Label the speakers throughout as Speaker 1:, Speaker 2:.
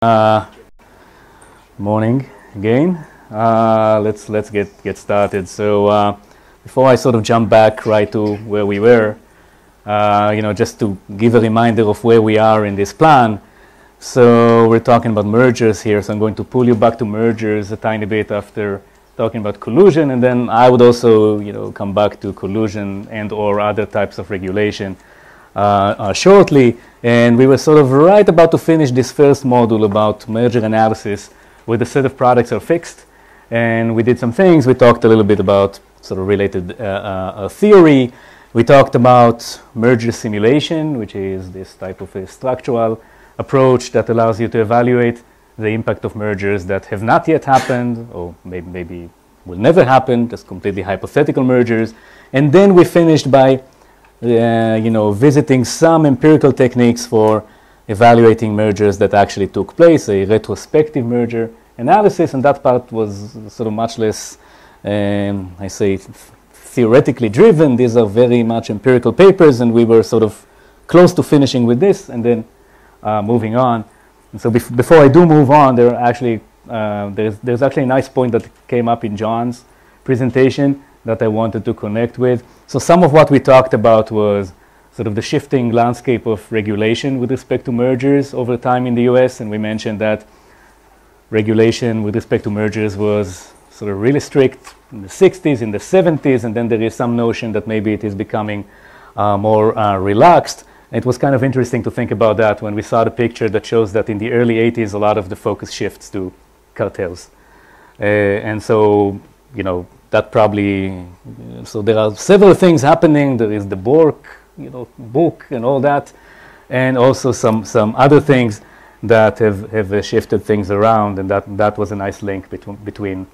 Speaker 1: Uh, morning again. Uh, let's let's get get started. So uh, before I sort of jump back right to where we were, uh, you know, just to give a reminder of where we are in this plan. So we're talking about mergers here. So I'm going to pull you back to mergers a tiny bit after talking about collusion, and then I would also you know come back to collusion and or other types of regulation. Uh, uh, shortly, and we were sort of right about to finish this first module about merger analysis where the set of products are fixed. And we did some things. We talked a little bit about sort of related uh, theory. We talked about merger simulation, which is this type of a structural approach that allows you to evaluate the impact of mergers that have not yet happened or maybe, maybe will never happen, just completely hypothetical mergers. And then we finished by you know, visiting some empirical techniques for evaluating mergers that actually took place, a retrospective merger analysis, and that part was sort of much less, um, I say, theoretically driven. These are very much empirical papers, and we were sort of close to finishing with this and then uh, moving on. And so bef before I do move on, there actually uh, there's there's actually a nice point that came up in John's presentation that I wanted to connect with. So some of what we talked about was sort of the shifting landscape of regulation with respect to mergers over time in the US, and we mentioned that regulation with respect to mergers was sort of really strict in the 60s, in the 70s, and then there is some notion that maybe it is becoming uh, more uh, relaxed. It was kind of interesting to think about that when we saw the picture that shows that in the early 80s, a lot of the focus shifts to cartels. Uh, and so, you know, that probably, so there are several things happening. There is the Bork, you know, book and all that, and also some, some other things that have, have shifted things around, and that, that was a nice link between, between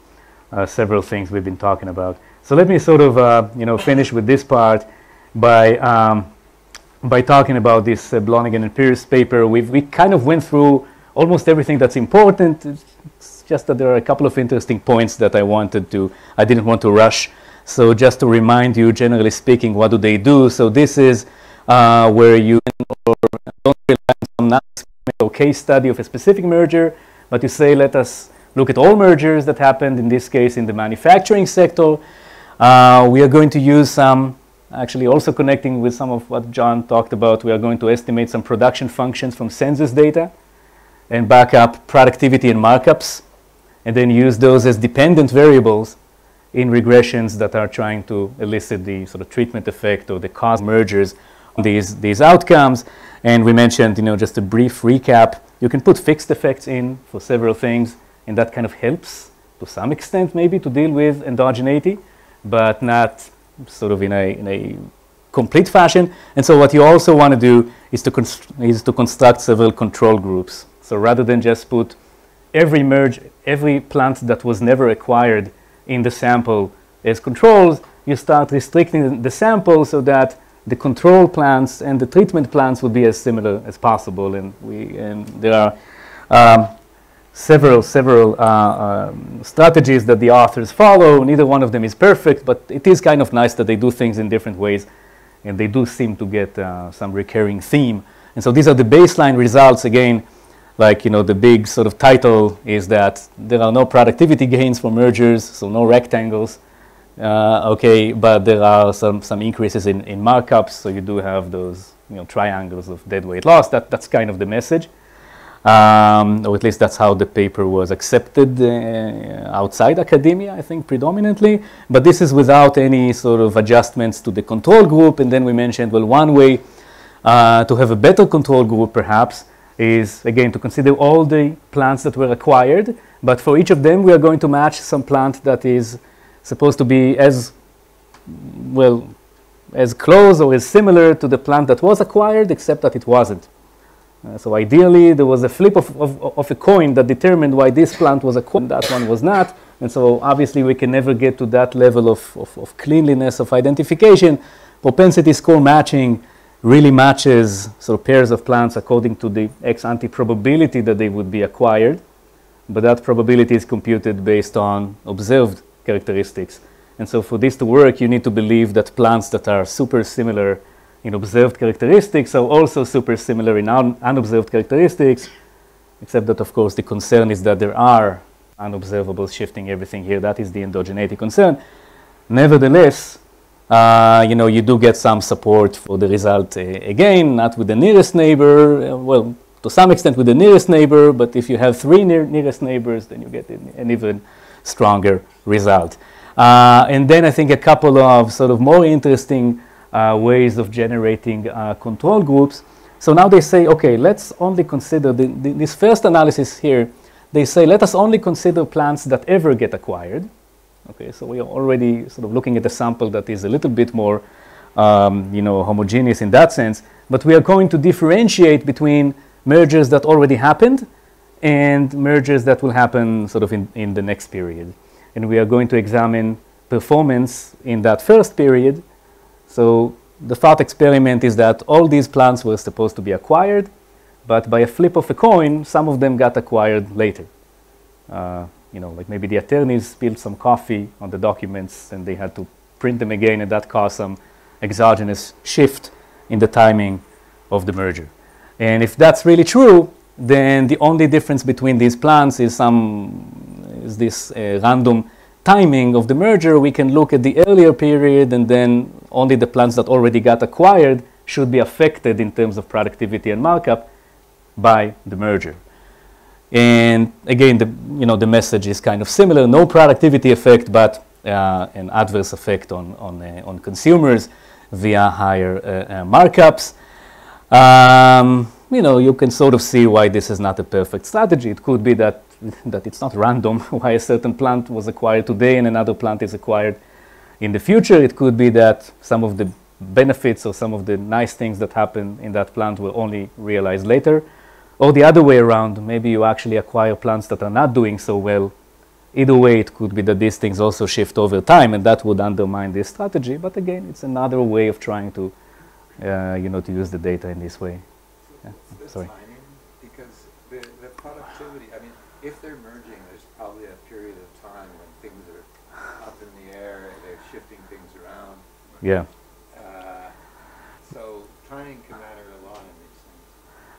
Speaker 1: uh, several things we've been talking about. So let me sort of, uh, you know, finish with this part by, um, by talking about this uh, Blonigen and Pierce paper. We've, we kind of went through almost everything that's important. It's just that there are a couple of interesting points that I wanted to, I didn't want to rush. So just to remind you, generally speaking, what do they do? So this is uh, where you don't rely on some case study of a specific merger, but you say, let us look at all mergers that happened, in this case, in the manufacturing sector. Uh, we are going to use some, actually also connecting with some of what John talked about, we are going to estimate some production functions from census data and back up productivity and markups, and then use those as dependent variables in regressions that are trying to elicit the sort of treatment effect or the cause mergers on these, these outcomes. And we mentioned, you know, just a brief recap. You can put fixed effects in for several things, and that kind of helps to some extent maybe to deal with endogeneity, but not sort of in a, in a complete fashion. And so what you also want to do is to, is to construct several control groups. So rather than just put every merge, every plant that was never acquired in the sample as controls, you start restricting the sample so that the control plants and the treatment plants would be as similar as possible. And, we, and there are um, several, several uh, um, strategies that the authors follow. Neither one of them is perfect, but it is kind of nice that they do things in different ways. And they do seem to get uh, some recurring theme. And so these are the baseline results. Again, like you know the big sort of title is that there are no productivity gains for mergers, so no rectangles. Uh, okay, but there are some some increases in, in markups, so you do have those you know triangles of dead weight loss. That that's kind of the message, um, or at least that's how the paper was accepted uh, outside academia, I think predominantly. But this is without any sort of adjustments to the control group. And then we mentioned well one way uh, to have a better control group perhaps is again to consider all the plants that were acquired, but for each of them we are going to match some plant that is supposed to be as well as close or as similar to the plant that was acquired, except that it wasn't. Uh, so ideally, there was a flip of, of, of, a coin that determined why this plant was acquired, that one was not. And so obviously we can never get to that level of, of, of cleanliness of identification. Propensity score matching really matches sort of pairs of plants according to the ex ante probability that they would be acquired, but that probability is computed based on observed characteristics. And so for this to work, you need to believe that plants that are super similar in observed characteristics are also super similar in un unobserved characteristics. except that, of course, the concern is that there are unobservables shifting everything here. That is the endogeneity concern. Nevertheless, uh, you know, you do get some support for the result uh, again, not with the nearest neighbor, uh, well, to some extent with the nearest neighbor, but if you have three near nearest neighbors, then you get an even stronger result. Uh, and then I think a couple of sort of more interesting uh, ways of generating uh, control groups. So now they say, okay, let's only consider the, the, this first analysis here. They say, let us only consider plants that ever get acquired. Okay, so we are already sort of looking at a sample that is a little bit more, um, you know, homogeneous in that sense. But we are going to differentiate between mergers that already happened and mergers that will happen sort of in, in the next period. And we are going to examine performance in that first period. So the thought experiment is that all these plants were supposed to be acquired, but by a flip of a coin, some of them got acquired later. Uh, you know, like maybe the attorneys spilled some coffee on the documents and they had to print them again, and that caused some exogenous shift in the timing of the merger. And if that's really true, then the only difference between these plants is some is this uh, random timing of the merger. We can look at the earlier period, and then only the plants that already got acquired should be affected in terms of productivity and markup by the merger. And again, the, you know, the message is kind of similar, no productivity effect, but uh, an adverse effect on, on, uh, on consumers via higher uh, uh markups. Um, you know, you can sort of see why this is not a perfect strategy. It could be that, that it's not random why a certain plant was acquired today and another plant is acquired in the future. It could be that some of the benefits or some of the nice things that happen in that plant will only realize later. Or the other way around, maybe you actually acquire plants that are not doing so well. Either way, it could be that these things also shift over time, and that would undermine this strategy. But again, it's another way of trying to, uh, you know, to use the data in this way.
Speaker 2: Yeah, sorry. because the, the productivity, I mean, if they're merging, there's probably a period of time when things are up in the air and they're shifting things around.
Speaker 1: Yeah.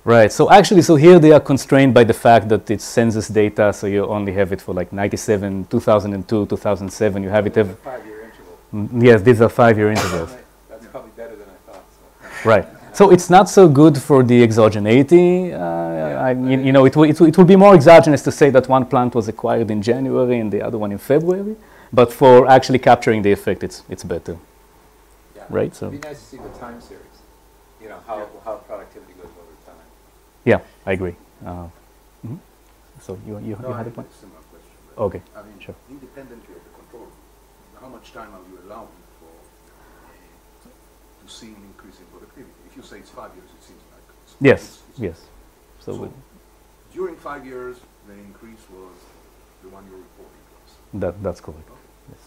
Speaker 1: Right. So actually, so here they are constrained by the fact that it's census data, so you only have it for like 97, 2002, 2007. You have it
Speaker 2: every five-year interval.
Speaker 1: Mm, yes, these are five-year intervals.
Speaker 2: That's probably better than I thought.
Speaker 1: So. Right. So it's not so good for the exogeneity. Uh, yeah, I, you, you, know, it, it, it will be more exogenous to say that one plant was acquired in January and the other one in February. But for actually capturing the effect, it's, it's better.
Speaker 2: Yeah.
Speaker 1: Right?
Speaker 2: So. It'd be nice to see the time series. You know, how, how productivity goes
Speaker 1: yeah, I agree. Uh, mm-hmm. So you, you,
Speaker 3: no,
Speaker 1: you had a
Speaker 3: point?
Speaker 1: Similar
Speaker 3: question.
Speaker 1: Okay,
Speaker 3: I mean,
Speaker 1: sure.
Speaker 3: Independently of the control, how much time are you allowing for uh, to see an increase in productivity? If you say it's five years, it seems like it's
Speaker 1: yes,
Speaker 3: it's, it's
Speaker 1: yes.
Speaker 3: So, so during five years, the increase was the one you're reporting to us.
Speaker 1: That that's correct. Okay. Yes.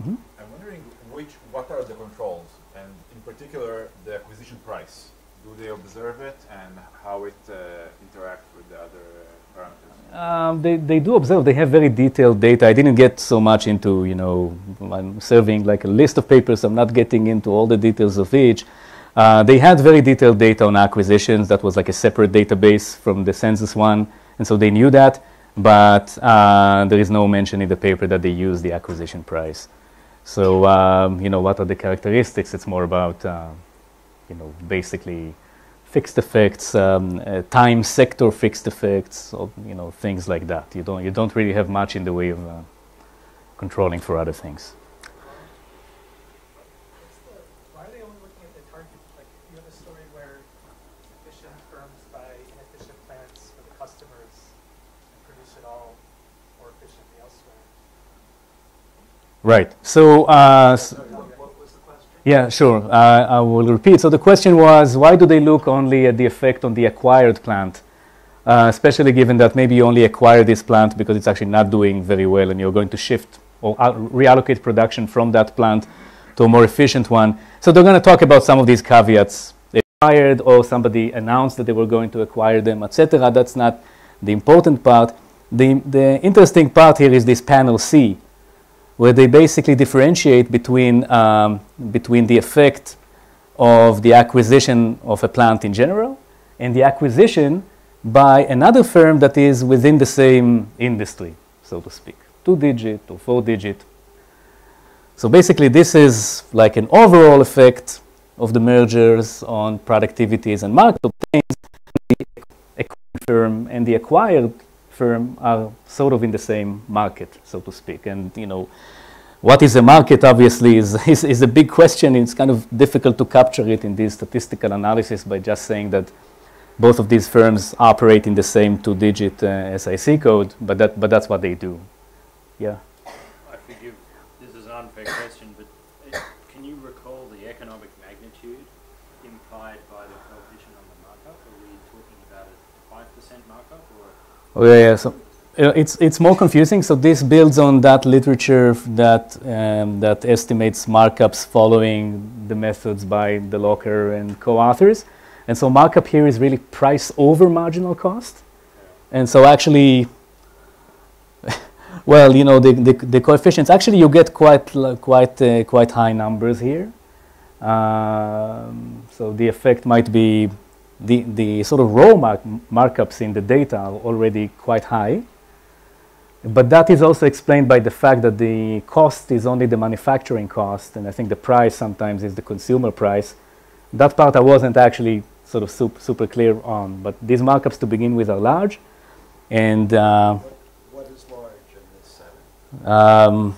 Speaker 4: Mm-hmm. I'm wondering which what are the controls, and in particular the acquisition price do they observe it and how it uh, interacts with the other uh, parameters?
Speaker 1: Um, they, they do observe. They have very detailed data. I didn't get so much into, you know, I'm serving like a list of papers. I'm not getting into all the details of each. Uh, they had very detailed data on acquisitions. That was like a separate database from the census one. And so they knew that. But uh, there is no mention in the paper that they use the acquisition price. So, um, you know, what are the characteristics? It's more about uh, you know, basically fixed effects, um, uh, time sector fixed effects, or, you know, things like that. You don't, you don't really have much in the way of uh, controlling for other things.
Speaker 5: Like you have a story where efficient firms buy inefficient customers produce it all more efficiently elsewhere?
Speaker 1: Right. So, uh, yeah, sure. Uh, I will repeat. So the question was, why do they look only at the effect on the acquired plant, uh, especially given that maybe you only acquire this plant because it's actually not doing very well and you're going to shift or reallocate production from that plant to a more efficient one. So they're going to talk about some of these caveats. They acquired or somebody announced that they were going to acquire them, etc. That's not the important part. The, the interesting part here is this panel C, where they basically differentiate between, um, between the effect of the acquisition of a plant in general and the acquisition by another firm that is within the same industry, so to speak, two digit or four digit. So basically, this is like an overall effect of the mergers on productivities and market obtains. The firm and the acquired firm are sort of in the same market, so to speak. And you know, what is a market obviously is, is, is a big question. It's kind of difficult to capture it in this statistical analysis by just saying that both of these firms operate in the same two-digit uh, SIC code, but, that, but that's what they do. Yeah.
Speaker 6: I forgive, this is unfair question, but uh, can you recall the economic magnitude implied by the coefficient on the markup? Are we talking about a 5% markup or?
Speaker 1: Oh, yeah, yeah. So uh, it's, it's more confusing. So this builds on that literature that, um, that estimates markups following the methods by De Loecker and co-authors. And so markup here is really price over marginal cost. And so actually, well, you know, the, the, the, coefficients, actually you get quite, quite, uh, quite high numbers here. Um, so the effect might be the, the sort of raw mark markups in the data are already quite high. But that is also explained by the fact that the cost is only the manufacturing cost, and I think the price sometimes is the consumer price. That part I wasn't actually sort of super, super clear on. But these markups to begin with are large. And uh,
Speaker 7: what is large in this setting?
Speaker 1: Um,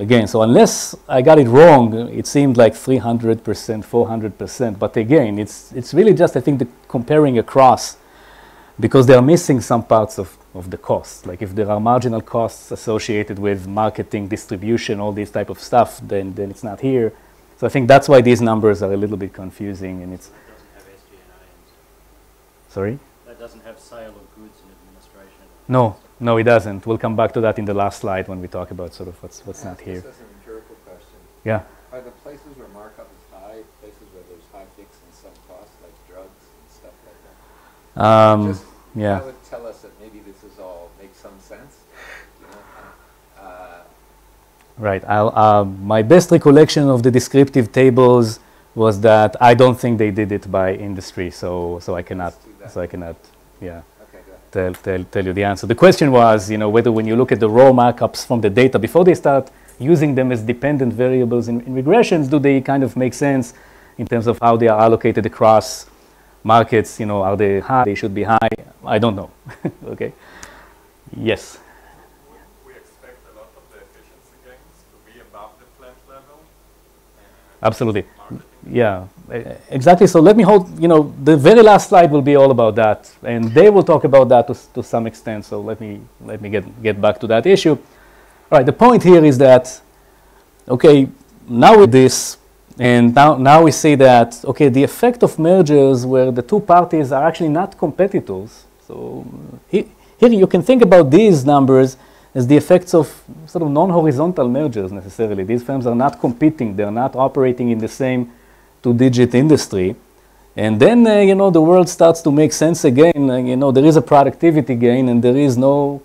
Speaker 1: again, so unless I got it wrong, it seemed like 300%, 400%. But again, it's, it's really just, I think, the comparing across because they are missing some parts of, of the cost. Like if there are marginal costs associated with marketing, distribution, all these type of stuff, then, then it's not here. So I think that's why these numbers are a little bit confusing and it's Sorry?
Speaker 6: That doesn't have sale of goods and administration.
Speaker 1: No, no, it doesn't. We'll come back to that in the last slide when we talk about sort of what's, what's not here.
Speaker 2: This an empirical question.
Speaker 1: Yeah.
Speaker 2: Are the places where markup is high, places where there's high fixed and some costs, like drugs and stuff like that?
Speaker 1: Um,
Speaker 2: Just,
Speaker 1: yeah.
Speaker 2: That would tell us that maybe this is all makes some sense. You know? uh,
Speaker 1: right. I'll, uh, my best recollection of the descriptive tables was that I don't think they did it by industry, so so I cannot so I cannot yeah tell, tell tell you the answer. The question was you know whether when you look at the raw markups from the data before they start using them as dependent variables in, in regressions, do they kind of make sense in terms of how they are allocated across markets? You know, are they high? They should be high. I don't know. okay. Yes. Absolutely yeah, Eh, exactly. So let me hold, you know, the very last slide will be all about that. And they will talk about that to, to some extent. So let me, let me get, get back to that issue. All right, the point here is that, okay, now with this, and now, now we see that, okay, the effect of mergers where the two parties are actually not competitors. So he, here you can think about these numbers as the effects of sort of non-horizontal mergers necessarily. These firms are not competing. They're not operating in the same two-digit industry. And then, uh, you know, the world starts to make sense again. Uh, you know, there is a productivity gain and there is no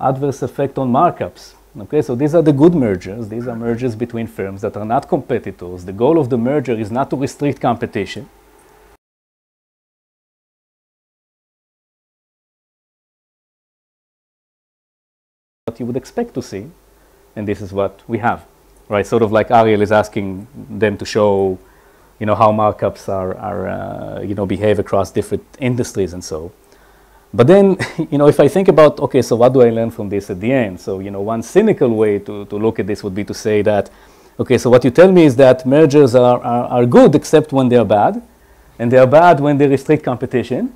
Speaker 1: adverse effect on markups. Okay, so these are the good mergers. These are mergers between firms that are not competitors. The goal of the merger is not to restrict competition. What you would expect to see, and this is what we have, right? Sort of like Ariel is asking them to show you know, how markups are, are uh, you know, behave across different industries and so. But then, you know, if I think about, okay, so what do I learn from this at the end? So, you know, one cynical way to, to look at this would be to say that, okay, so what you tell me is that mergers are, are, are good except when they're bad, and they are bad when they restrict competition,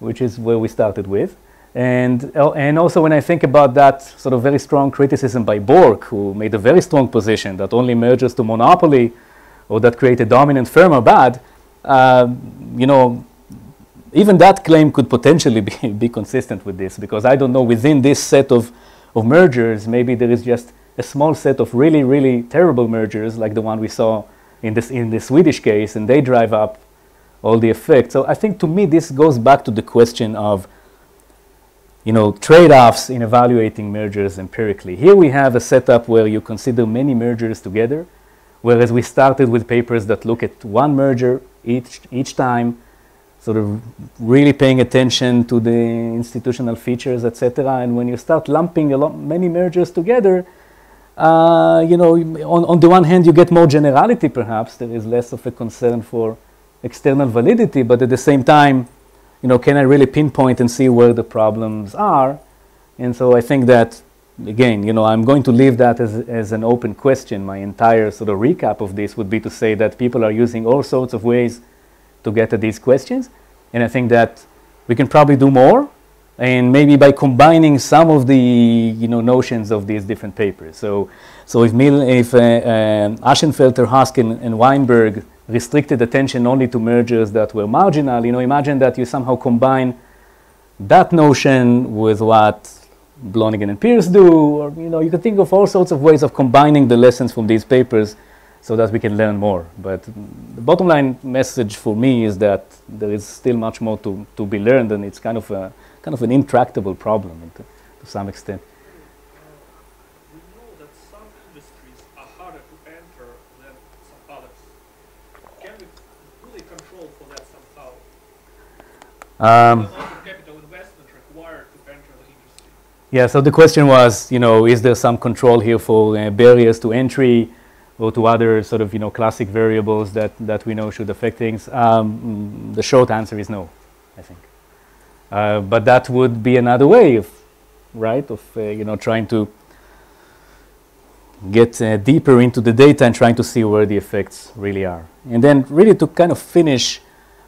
Speaker 1: which is where we started with. And, uh, and also when I think about that sort of very strong criticism by Bork, who made a very strong position that only mergers to monopoly or that create a dominant firm are bad, uh, you know, even that claim could potentially be, be consistent with this because I don't know within this set of, of mergers, maybe there is just a small set of really, really terrible mergers like the one we saw in, this, in the Swedish case, and they drive up all the effects. So I think to me this goes back to the question of you know, trade-offs in evaluating mergers empirically. Here we have a setup where you consider many mergers together Whereas we started with papers that look at one merger each, each time, sort of really paying attention to the institutional features, etc. And when you start lumping a lot, many mergers together, uh, you know, on, on the one hand, you get more generality, perhaps. There is less of a concern for external validity, but at the same time, you know, can I really pinpoint and see where the problems are? And so I think that, again, you know, I'm going to leave that as, as an open question. My entire sort of recap of this would be to say that people are using all sorts of ways to get at these questions. And I think that we can probably do more, and maybe by combining some of the you know, notions of these different papers. So, so if, Mil, if uh, Ashenfelter, Hosken, and Weinberg restricted attention only to mergers that were marginal, you know, imagine that you somehow combine that notion with what Blonigen and Pierce do, or you know, you can think of all sorts of ways of combining the lessons from these papers so that we can learn more. But the bottom line message for me is that there is still much more to, to be learned, and it's kind of a kind of an intractable problem to, to some extent.
Speaker 8: Can we
Speaker 1: Yeah, so the question was, you know, is there some control here for uh, barriers to entry or to other sort of, you know, classic variables that, that we know should affect things? Um, the short answer is no, I think. Uh, but that would be another way of, right, of, uh, you know, trying to get uh, deeper into the data and trying to see where the effects really are. And then really to kind of finish,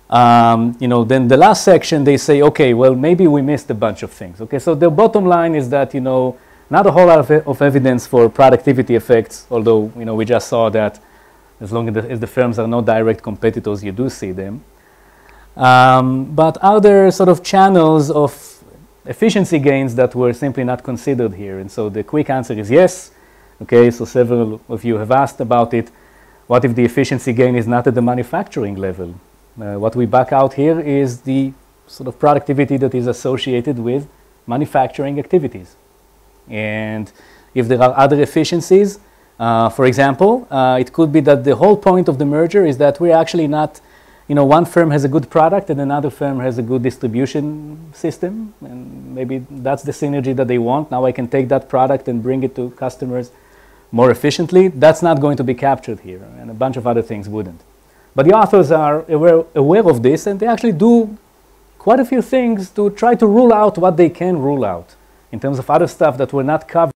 Speaker 1: um, you know, then the last section they say, okay, well, maybe we missed a bunch of things. Okay, so the bottom line is that, you know, not a whole lot of, of evidence for productivity effects, although, you know, we just saw that as long as the, as the firms are not direct competitors, you do see them. Um, but other sort of channels of efficiency gains that were simply not considered here? And so the quick answer is yes. Okay, so several of you have asked about it. What if the efficiency gain is not at the manufacturing level? Uh, what we back out here is the sort of productivity that is associated with manufacturing activities. And if there are other efficiencies, uh, for example, uh, it could be that the whole point of the merger is that we're actually not, you know, one firm has a good product and another firm has a good distribution system, and maybe that's the synergy that they want. Now I can take that product and bring it to customers more efficiently. That's not going to be captured here, and a bunch of other things wouldn't. But the authors are aware, aware of this, and they actually do quite a few things to try to rule out what they can rule out in terms of other stuff that were not covered.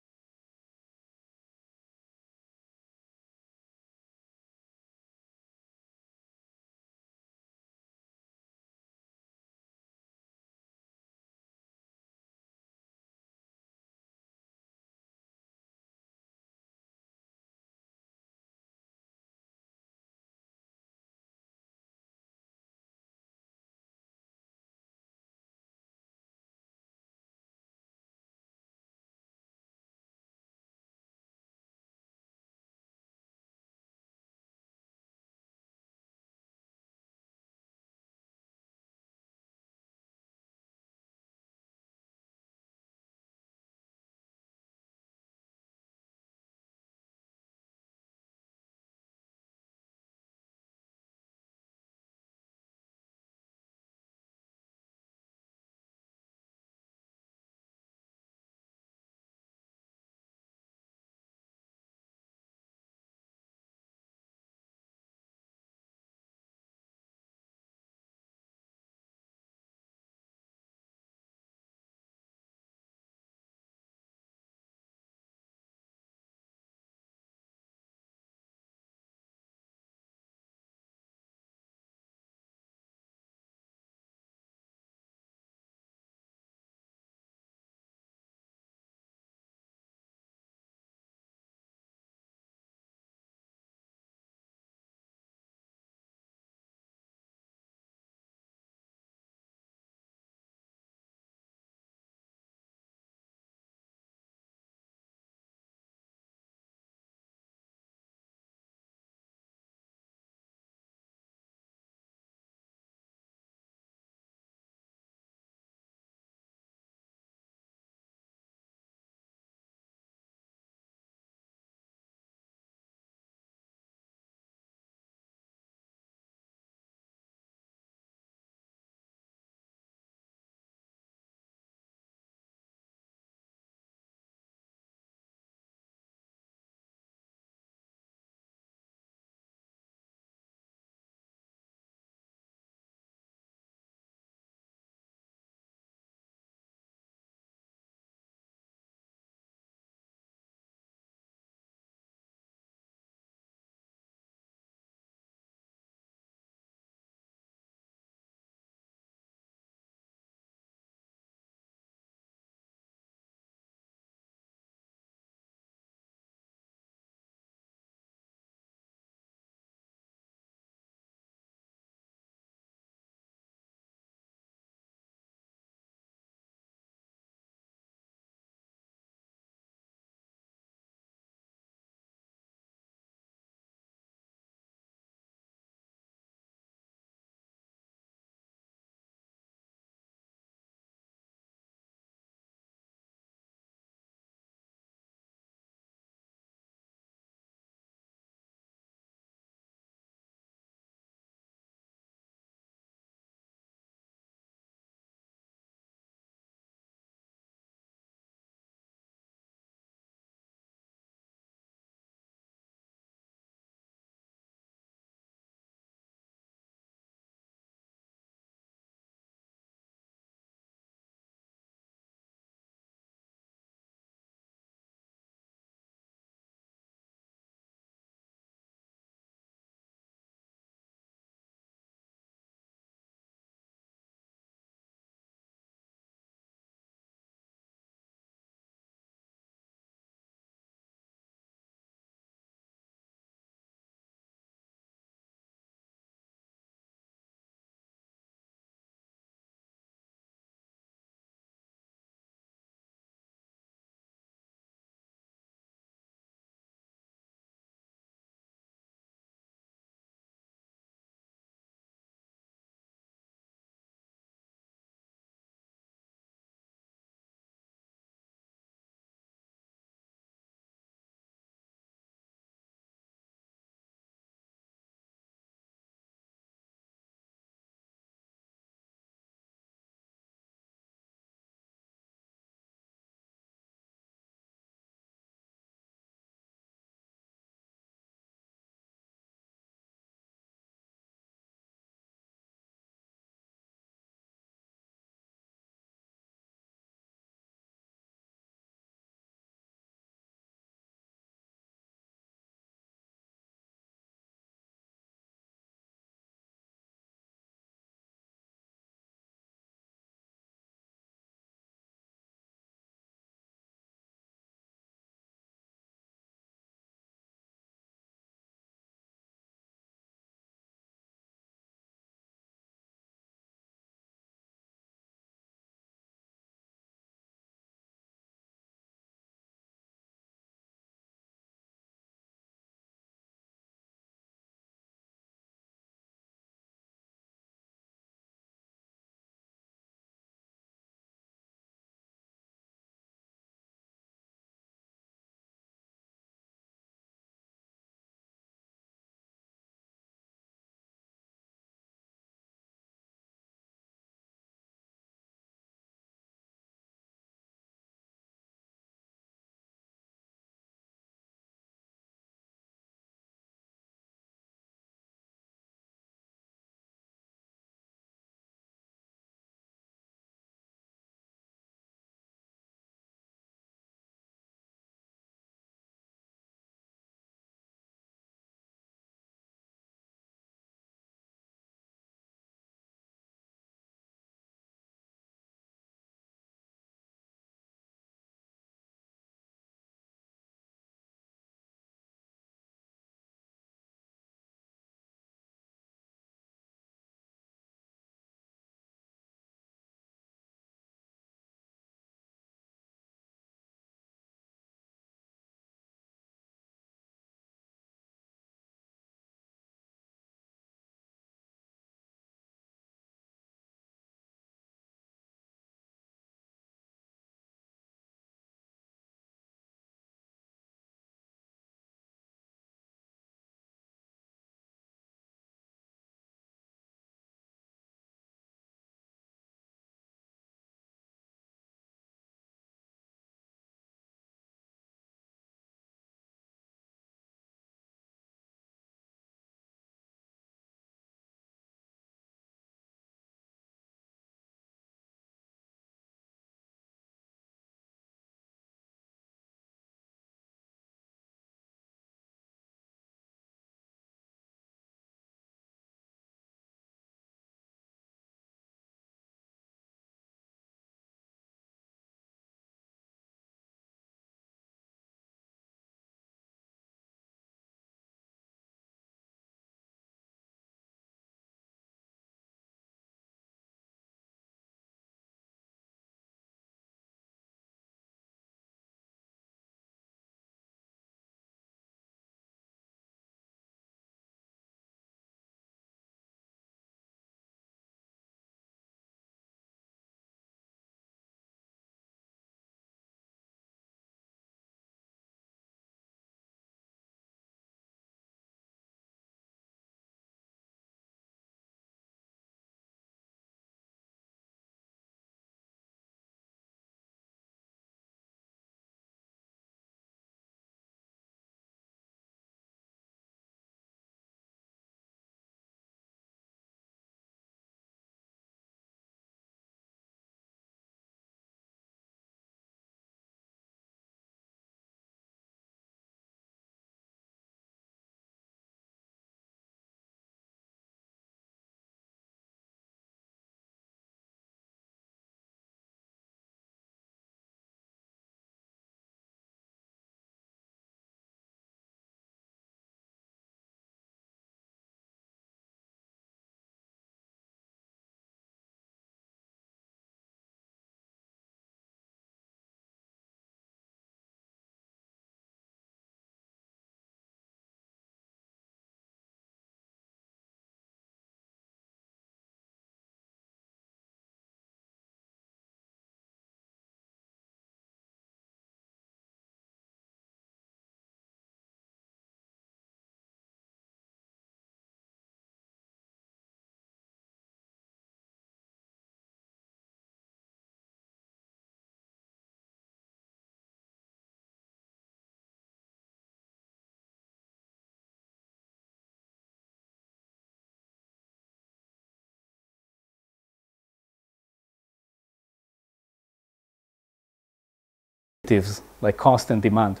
Speaker 1: Primitives like cost and demand.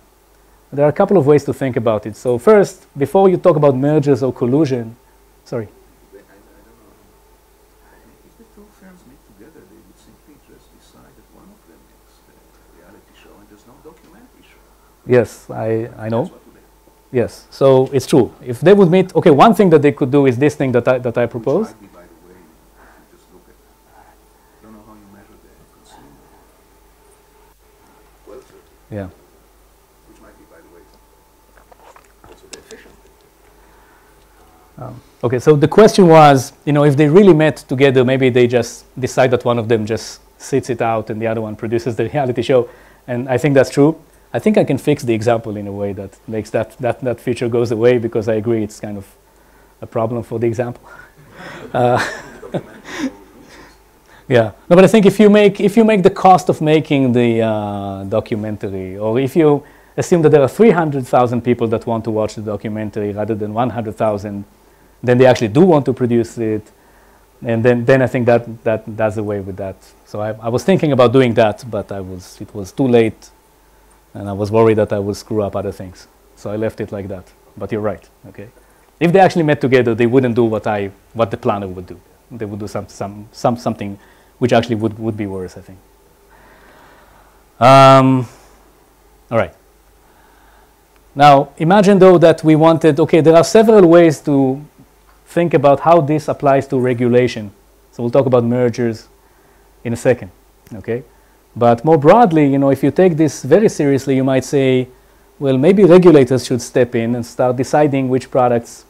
Speaker 1: There are a couple of ways to think about it. So first, before you talk about mergers or collusion, sorry.
Speaker 3: I, I don't know. If the two firms meet together, they would simply just decide that one of them makes the reality show and there's no documentary show.
Speaker 1: Yes, I, I know.
Speaker 3: That's what today.
Speaker 1: Yes, so it's true. If they would meet, okay, one thing that they could do is this thing that I, that I propose.
Speaker 3: Which might be, by the way, if you just look at, I don't know how you measure the consumer welfare,
Speaker 1: Yeah.
Speaker 3: which might be, by the way, also the efficient.
Speaker 1: Um, okay, so the question was, you know, if they really met together, maybe they just decide that one of them just sits it out and the other one produces the reality show. And I think that's true. I think I can fix the example in a way that makes that, that, that feature goes away because I agree it's kind of a problem for the example. Uh, yeah, no, but I think if you make if you make the cost of making the uh, documentary, or if you assume that there are 300,000 people that want to watch the documentary rather than 100,000, then they actually do want to produce it, and then, then I think that, that does away with that. So I, I was thinking about doing that, but I was it was too late, and I was worried that I would screw up other things. So I left it like that. But you're right. Okay, if they actually met together, they wouldn't do what I what the planner would do. They would do some some, some something which actually would, would be worse, I think. Um, all right. Now, imagine though that we wanted, okay, there are several ways to think about how this applies to regulation. So we'll talk about mergers in a second, okay? But more broadly, you know, if you take this very seriously, you might say, well, maybe regulators should step in and start deciding which products,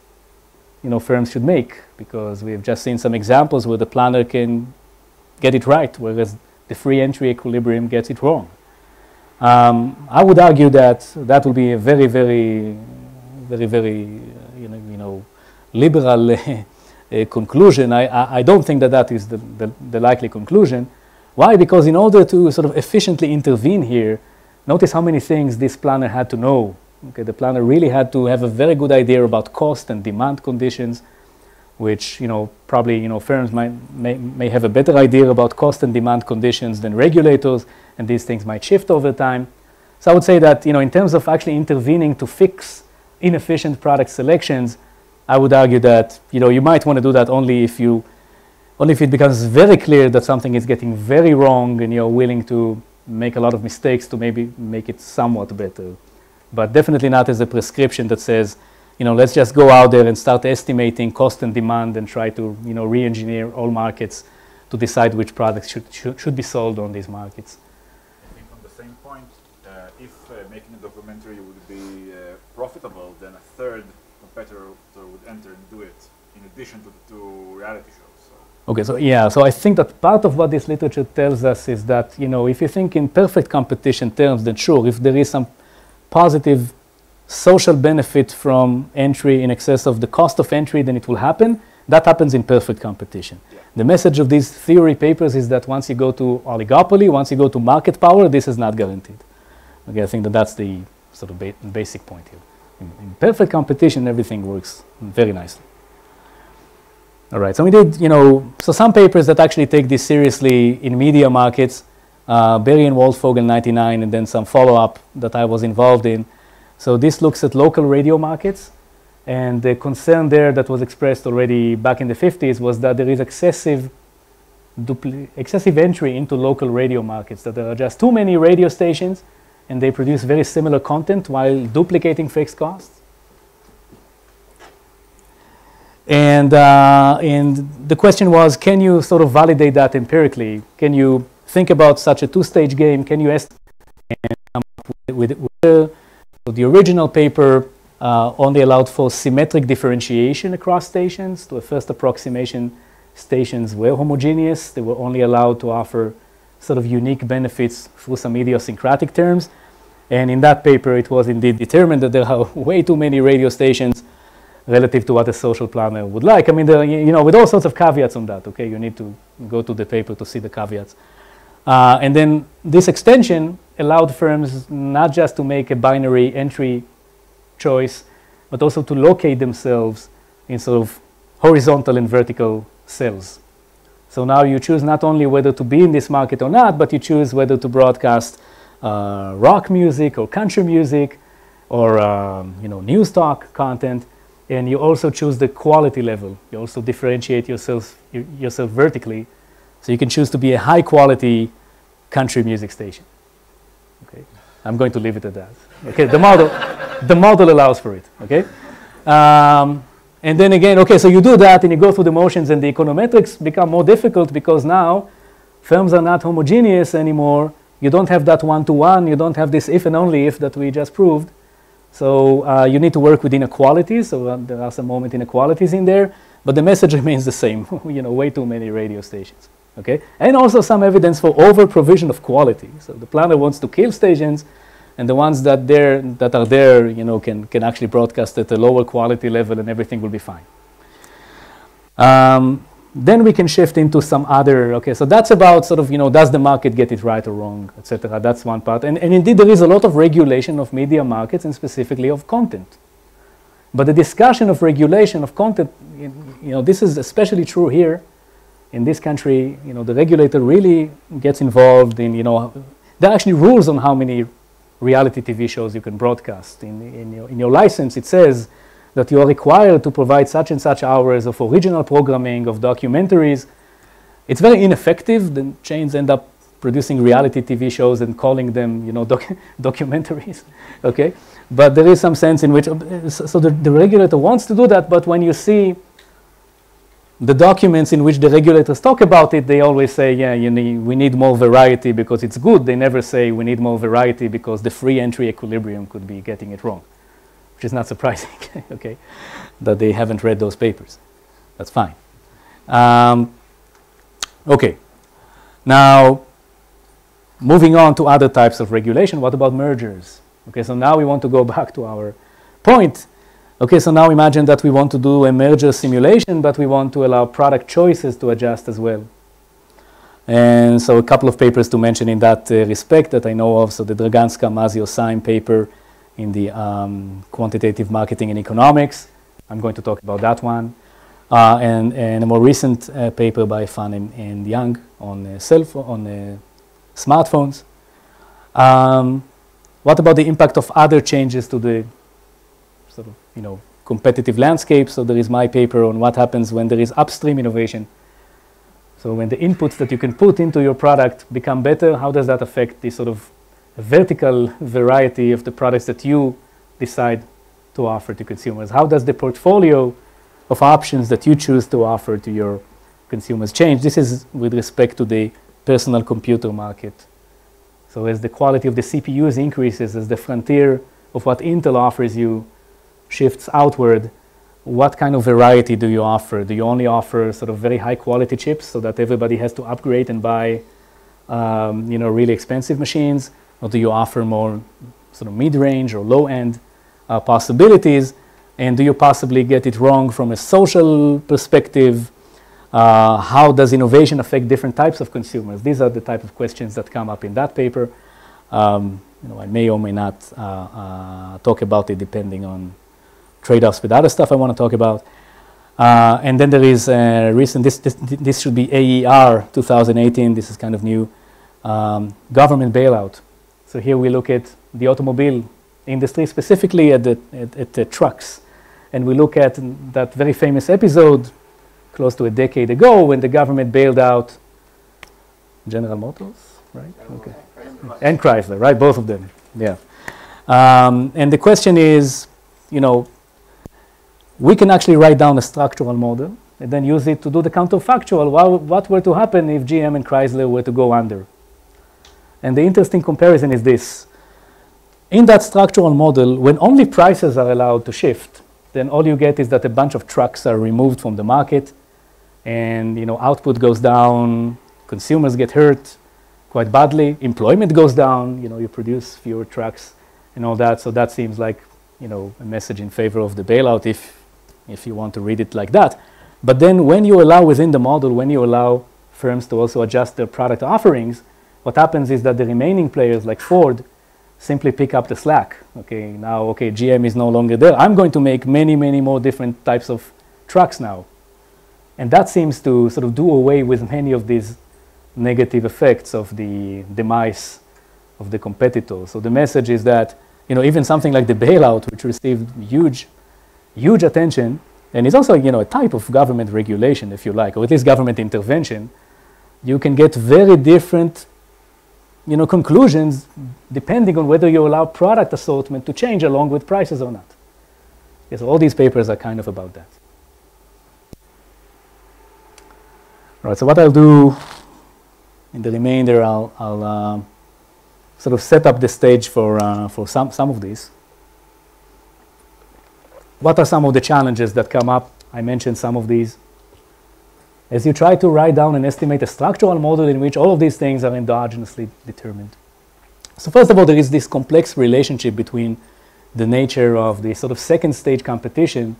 Speaker 1: you know, firms should make, because we've just seen some examples where the planner can get it right, whereas the free entry equilibrium gets it wrong. Um, I would argue that that will be a very, very, very, very, uh, you know, you know liberal uh, conclusion. I, I, I don't think that that is the, the, the likely conclusion. Why? Because in order to sort of efficiently intervene here, notice how many things this planner had to know. Okay, the planner really had to have a very good idea about cost and demand conditions, which you know probably you know firms might may, may have a better idea about cost and demand conditions than regulators, and these things might shift over time. So I would say that you know in terms of actually intervening to fix inefficient product selections, I would argue that you know you might want to do that only if you only if it becomes very clear that something is getting very wrong and you're willing to make a lot of mistakes to maybe make it somewhat better. But definitely not as a prescription that says, you know, let's just go out there and start estimating cost and demand and try to, you know, re-engineer all markets to decide which products should, should, should be sold on these markets.
Speaker 4: I think on the same point, uh, if uh, making a documentary would be uh, profitable, then a third competitor would enter and do it in addition to the two reality shows. So
Speaker 1: Okay, so yeah, so I think that part of what this literature tells us is that, you know, if you think in perfect competition terms, then sure, if there is some positive social benefit from entry in excess of the cost of entry, then it will happen. That happens in perfect competition.
Speaker 4: Yeah.
Speaker 1: The message of these theory papers is that once you go to oligopoly, once you go to market power, this is not guaranteed. Okay, I think that that's the sort of ba- basic point here. In, in perfect competition, everything works very nicely. All right, so we did, you know, so some papers that actually take this seriously in media markets, uh, Berry and Waldfogel 99, and then some follow-up that I was involved in. So this looks at local radio markets, and the concern there that was expressed already back in the 50s was that there is excessive, excessive entry into local radio markets, that there are just too many radio stations, and they produce very similar content while duplicating fixed costs. And, uh, and the question was, can you sort of validate that empirically? Can you think about such a two-stage game? Can you estimate and come up with, with, with so the original paper uh, only allowed for symmetric differentiation across stations. To a first approximation, stations were homogeneous. They were only allowed to offer sort of unique benefits through some idiosyncratic terms. And in that paper, it was indeed determined that there are way too many radio stations relative to what a social planner would like. I mean, there, you know, with all sorts of caveats on that, okay? You need to go to the paper to see the caveats. Uh, and then this extension allowed firms not just to make a binary entry choice, but also to locate themselves in sort of horizontal and vertical cells. So now you choose not only whether to be in this market or not, but you choose whether to broadcast uh, rock music or country music or um, you know news talk content, and you also choose the quality level. You also differentiate yourself yourself vertically, so you can choose to be a high quality country music station. Okay, I'm going to leave it at that. Okay, the model the model allows for it. Okay. Um, and then again, okay, so you do that and you go through the motions, and the econometrics become more difficult because now firms are not homogeneous anymore. You don't have that one to one, you don't have this if and only if that we just proved. So uh, you need to work with inequalities. So uh, there are some moment inequalities in there, but the message remains the same. you know, way too many radio stations. Okay, and also some evidence for over provision of quality. So the planner wants to kill stations and the ones that, there, that are there, you know, can, can actually broadcast at a lower quality level and everything will be fine. Um, then we can shift into some other, okay, so that's about sort of, you know, does the market get it right or wrong, etc. That's one part. And, and indeed, there is a lot of regulation of media markets and specifically of content. But the discussion of regulation of content, you know, this is especially true here in this country. You know, the regulator really gets involved in, you know, there are actually rules on how many reality TV shows you can broadcast. In, in, your, in your license, it says that you are required to provide such and such hours of original programming, of documentaries. It's very ineffective. The chains end up producing reality TV shows and calling them, you know, doc documentaries, okay? But there is some sense in which, uh, so the, the regulator wants to do that, but when you see the documents in which the regulators talk about it, they always say, yeah, you need, we need more variety because it's good. They never say we need more variety because the free entry equilibrium could be getting it wrong, which is not surprising, okay, that they haven't read those papers. That's fine. Um, okay, now moving on to other types of regulation, what about mergers? Okay, so now we want to go back to our point Okay, so now imagine that we want to do a merger simulation, but we want to allow product choices to adjust as well. And so a couple of papers to mention in that uh, respect that I know of. So the Draganska Mazzeo Seim paper in the um, quantitative marketing and economics. I'm going to talk about that one. Uh, and, and a more recent uh, paper by Fan and, and Yang on uh, cell on uh, smartphones. Um, what about the impact of other changes to the sort of you know, competitive landscape. So there is my paper on what happens when there is upstream innovation. So when the inputs that you can put into your product become better, how does that affect the sort of vertical variety of the products that you decide to offer to consumers? How does the portfolio of options that you choose to offer to your consumers change? This is with respect to the personal computer market. So as the quality of the CPUs increases, as the frontier of what Intel offers you shifts outward, what kind of variety do you offer? Do you only offer sort of very high quality chips so that everybody has to upgrade and buy, um, you know, really expensive machines? Or do you offer more sort of mid-range or low-end uh, possibilities? And do you possibly get it wrong from a social perspective? Uh, how does innovation affect different types of consumers? These are the type of questions that come up in that paper. Um, you know, I may or may not uh, uh talk about it depending on trade-offs with other stuff I want to talk about. Uh, and then there is a recent, this, this, this should be AER 2018, this is kind of new, um, government bailout. So here we look at the automobile industry, specifically at the, at, at the trucks. And we look at that very famous episode close to a decade ago when the government bailed out General Motors, right? Okay. And Chrysler, right? Both of them, yeah. Um, and the question is, you know, we can actually write down a structural model and then use it to do the counterfactual. What, what were to happen if GM and Chrysler were to go under? And the interesting comparison is this. In that structural model, when only prices are allowed to shift, then all you get is that a bunch of trucks are removed from the market and you know, output goes down, consumers get hurt quite badly, employment goes down, you know, you produce fewer trucks and all that. So that seems like you know, a message in favor of the bailout if if you want to read it like that. But then when you allow within the model, when you allow firms to also adjust their product offerings, what happens is that the remaining players like Ford simply pick up the slack. Okay, now, okay, GM is no longer there. I'm going to make many, many more different types of trucks now. And that seems to sort of do away with many of these negative effects of the demise of the competitors. So the message is that you know even something like the bailout, which received huge, huge attention, and it's also you know a type of government regulation, if you like, or at least government intervention, you can get very different you know, conclusions depending on whether you allow product assortment to change along with prices or not. Yes, all these papers are kind of about that. All right, so what I'll do in the remainder, I'll, I'll uh, sort of set up the stage for, uh, for some, some of these. What are some of the challenges that come up? I mentioned some of these. As you try to write down and estimate a structural model in which all of these things are endogenously determined. So first of all, there is this complex relationship between the nature of the sort of second stage competition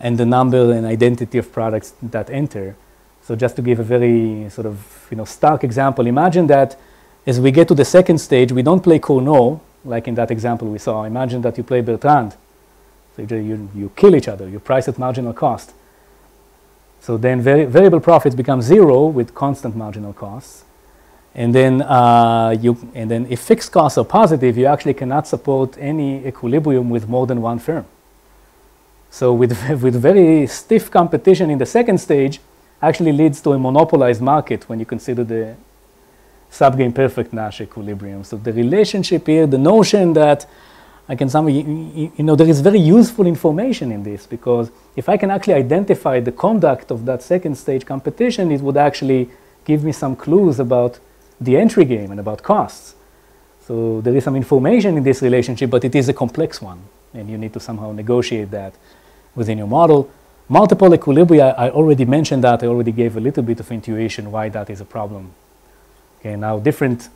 Speaker 1: and the number and identity of products that enter. So just to give a very sort of you know stark example, imagine that as we get to the second stage, we don't play Cournot like in that example we saw. Imagine that you play Bertrand. So you, you, you kill each other. You price at marginal cost. So then vari variable profits become zero with constant marginal costs. And then, uh, you, and then if fixed costs are positive, you actually cannot support any equilibrium with more than one firm. So with, with very stiff competition in the second stage, actually leads to a monopolized market when you consider the subgame perfect Nash equilibrium. So the relationship here, the notion that I can somehow, you, you, know, there is very useful information in this because if I can actually identify the conduct of that second stage competition, it would actually give me some clues about the entry game and about costs. So there is some information in this relationship, but it is a complex one, and you need to somehow negotiate that within your model. Multiple equilibria, I already mentioned that. I already gave a little bit of intuition why that is a problem. Okay, now different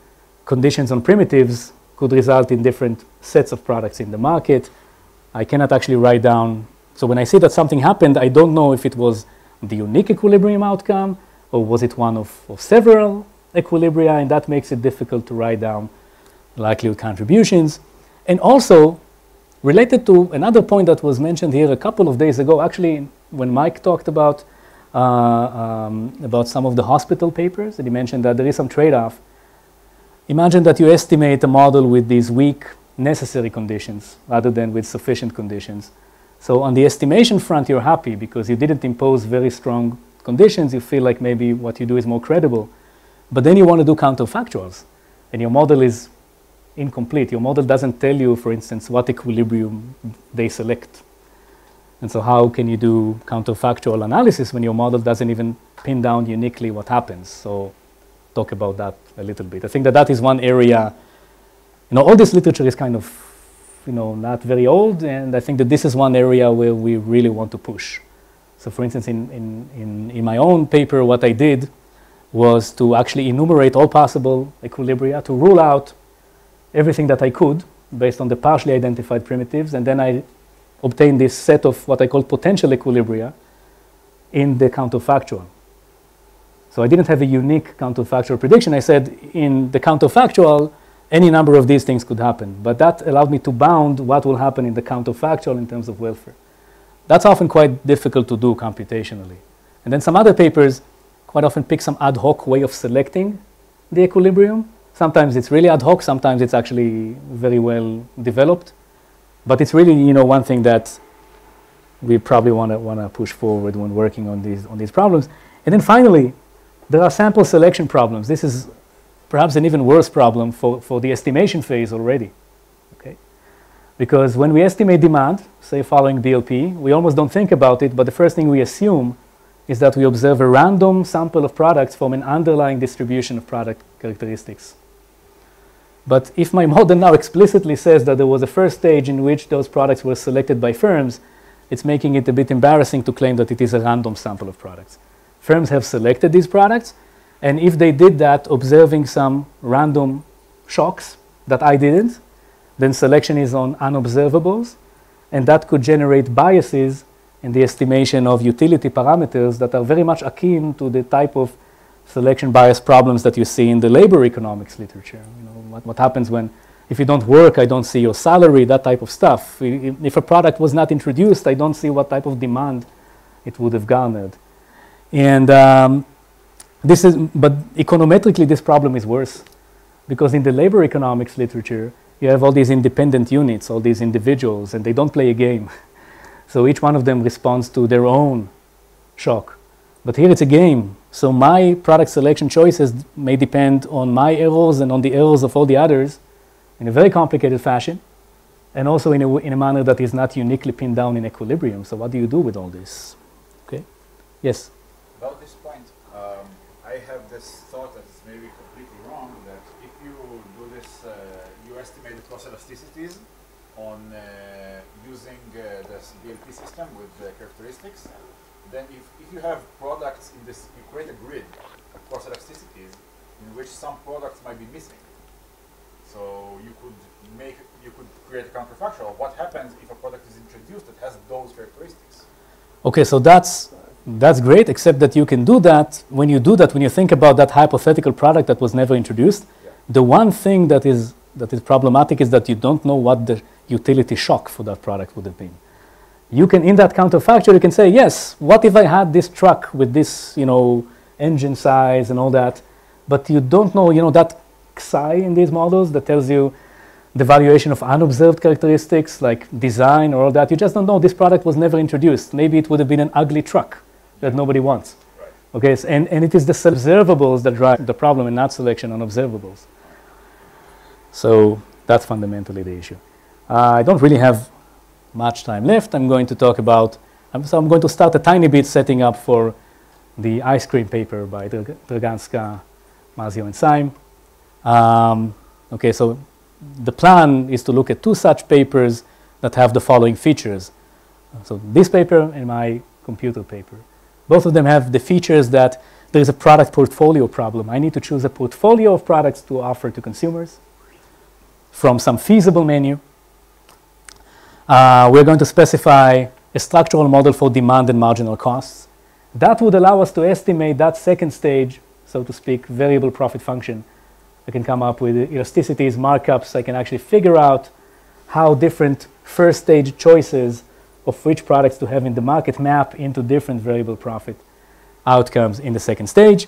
Speaker 1: conditions on primitives could result in different sets of products in the market. I cannot actually write down. So when I see that something happened, I don't know if it was the unique equilibrium outcome or was it one of, of several equilibria, and that makes it difficult to write down likelihood contributions. And also, related to another point that was mentioned here a couple of days ago, actually when Mike talked about uh, um, about some of the hospital papers, and he mentioned that there is some trade-off. Imagine that you estimate a model with these weak necessary conditions rather than with sufficient conditions. So on the estimation front, you're happy because you didn't impose very strong conditions. You feel like maybe what you do is more credible. But then you want to do counterfactuals, and your model is incomplete. Your model doesn't tell you, for instance, what equilibrium they select. And so how can you do counterfactual analysis when your model doesn't even pin down uniquely what happens? So talk about that a little bit. I think that that is one area, you know, all this literature is kind of, you know, not very old, and I think that this is one area where we really want to push. So for instance, in, in, in, in my own paper, what I did was to actually enumerate all possible equilibria, to rule out everything that I could based on the partially identified primitives, and then I obtained this set of what I call potential equilibria in the counterfactual. So I didn't have a unique counterfactual prediction. I said in the counterfactual, any number of these things could happen. But that allowed me to bound what will happen in the counterfactual in terms of welfare. That's often quite difficult to do computationally. And then some other papers quite often pick some ad hoc way of selecting the equilibrium. Sometimes it's really ad hoc, sometimes it's actually very well developed. But it's really, you know, one thing that we probably want to want to push forward when working on these on these problems. And then finally, there are sample selection problems. This is perhaps an even worse problem for, for the estimation phase already. Okay? Because when we estimate demand, say following BLP, we almost don't think about it, but the first thing we assume is that we observe a random sample of products from an underlying distribution of product characteristics. But if my model now explicitly says that there was a first stage in which those products were selected by firms, it's making it a bit embarrassing to claim that it is a random sample of products. Firms have selected these products, and if they did that observing some random shocks that I didn't, then selection is on unobservables, and that could generate biases in the estimation of utility parameters that are very much akin to the type of selection bias problems that you see in the labor economics literature. You know, what, what happens when if you don't work, I don't see your salary, that type of stuff. If a product was not introduced, I don't see what type of demand it would have garnered. And um, this is, but econometrically, this problem is worse because in the labor economics literature, you have all these independent units, all these individuals, and they don't play a game. so each one of them responds to their own shock. But here it's a game. So my product selection choices may depend on my errors and on the errors of all the others in a very complicated fashion, and also in a, in a manner that is not uniquely pinned down in equilibrium. So what do you do with all this? Okay? Yes?
Speaker 4: About this point, um, I have this thought that it's maybe completely wrong, that if you do this, uh, you estimate the cross elasticities on uh, using uh, this BLP system with the characteristics, then if, you have products in this, you create a grid of cross elasticities in which some products might be missing. So you could make, you could create a counterfactual. What happens if a product is introduced that has those characteristics?
Speaker 1: Okay, so that's that's great, except that you can do that when you do that, when you think about that hypothetical product that was never introduced.
Speaker 4: Yeah.
Speaker 1: The one thing that is that is problematic is that you don't know what the utility shock for that product would have been. You can, in that counterfactual, you can say, yes, what if I had this truck with this, you know, engine size and all that, but you don't know, you know, that psi in these models that tells you the valuation of unobserved characteristics like design or all that. You just don't know. This product was never introduced. Maybe it would have been an ugly truck that nobody wants.
Speaker 4: Right.
Speaker 1: Okay, so, and, and it is the observables that drive the problem and not selection on observables. So that's fundamentally the issue. Uh, I don't really have much time left. I'm going to talk about, um, so I'm going to start a tiny bit setting up for the ice cream paper by Drag- Draganska, Mazzeo, and Seim. Um, okay, so the plan is to look at two such papers that have the following features. So this paper and my computer paper. Both of them have the features that there is a product portfolio problem. I need to choose a portfolio of products to offer to consumers from some feasible menu. Uh, we're going to specify a structural model for demand and marginal costs. That would allow us to estimate that second stage, so to speak, variable profit function. I can come up with elasticities, markups. I can actually figure out how different first stage choices of which products to have in the market map into different variable profit outcomes in the second stage.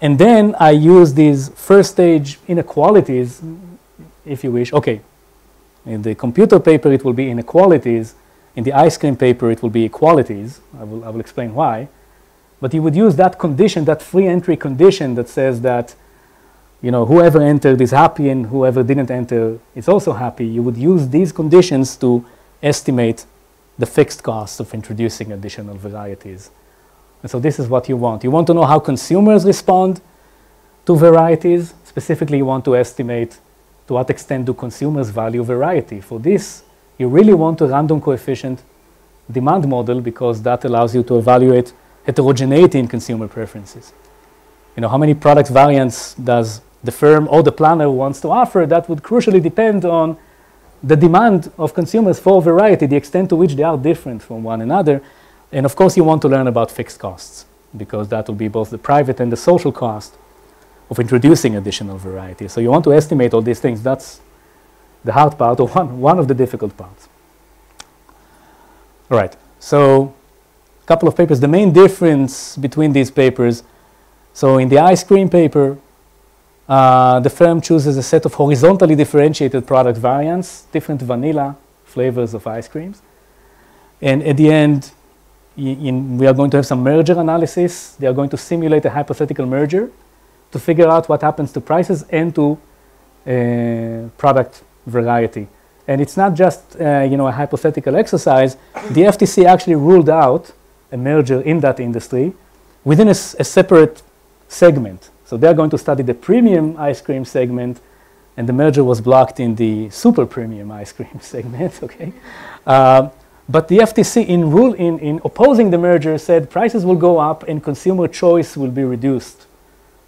Speaker 1: And then I use these first stage inequalities, if you wish. Okay, in the computer paper it will be inequalities. In the ice cream paper it will be equalities. I will, I will explain why. But you would use that condition, that free entry condition that says that you know, whoever entered is happy and whoever didn't enter is also happy. You would use these conditions to estimate the fixed costs of introducing additional varieties. And so this is what you want. You want to know how consumers respond to varieties. Specifically, you want to estimate to what extent do consumers value variety. For this, you really want a random coefficient demand model because that allows you to evaluate heterogeneity in consumer preferences. You know, how many product variants does the firm or the planner wants to offer, that would crucially depend on the demand of consumers for variety, the extent to which they are different from one another. And of course, you want to learn about fixed costs because that will be both the private and the social cost of introducing additional variety. So you want to estimate all these things. That's the hard part or one, one of the difficult parts. All right, so a couple of papers. The main difference between these papers, so in the ice cream paper, uh, the firm chooses a set of horizontally differentiated product variants, different vanilla flavors of ice creams. And at the end, in, we are going to have some merger analysis. They are going to simulate a hypothetical merger to figure out what happens to prices and to uh, product variety. And it's not just uh, you know a hypothetical exercise. The FTC actually ruled out a merger in that industry within a, a separate segment. So they're going to study the premium ice cream segment, and the merger was blocked in the super premium ice cream segment. Okay, uh, but the FTC, in rule in, in opposing the merger, said prices will go up and consumer choice will be reduced.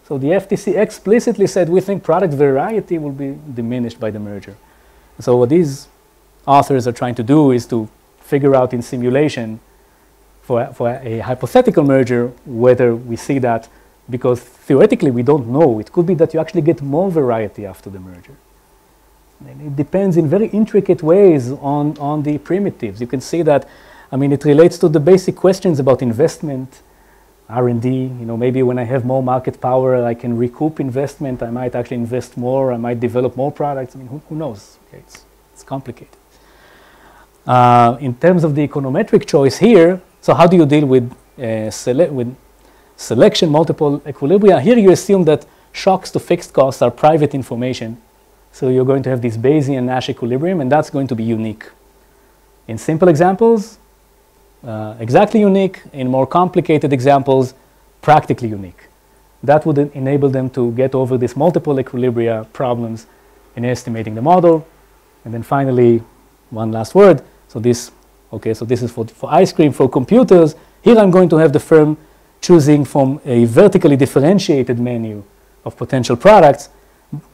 Speaker 1: So the FTC explicitly said we think product variety will be diminished by the merger. So what these authors are trying to do is to figure out in simulation for, for a hypothetical merger whether we see that because theoretically we don't know. It could be that you actually get more variety after the merger. And it depends in very intricate ways on, on the primitives. You can see that, I mean, it relates to the basic questions about investment. R&D. You know, maybe when I have more market power, I can recoup investment. I might actually invest more. I might develop more products. I mean, who, who knows? Okay, it's, it's complicated. Uh, in terms of the econometric choice here, so how do you deal with, uh, sele with selection, multiple equilibria? Here you assume that shocks to fixed costs are private information. So you're going to have this Bayesian Nash equilibrium, and that's going to be unique. In simple examples, uh, exactly unique. In more complicated examples, practically unique. That would enable them to get over these multiple equilibria problems in estimating the model. And then finally, one last word. So this, okay, so this is for, for ice cream. For computers, here I'm going to have the firm choosing from a vertically differentiated menu of potential products.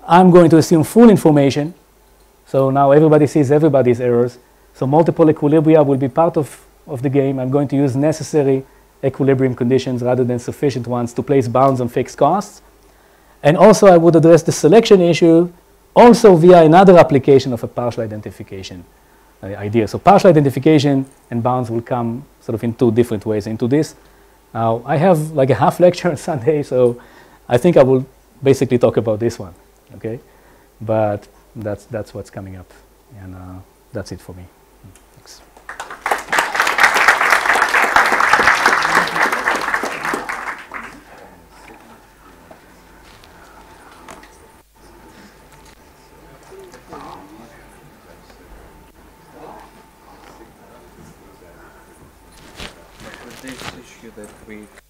Speaker 1: I'm going to assume full information. So now everybody sees everybody's errors. So multiple equilibria will be part of, of the game. I'm going to use necessary equilibrium conditions rather than sufficient ones to place bounds on fixed costs. And also I would address the selection issue also via another application of a partial identification uh, idea. So partial identification and bounds will come sort of in two different ways into this. Now I have like a half lecture on Sunday, so I think I will basically talk about this one, okay? But that's, that's what's coming up, and uh, that's it for me.
Speaker 7: With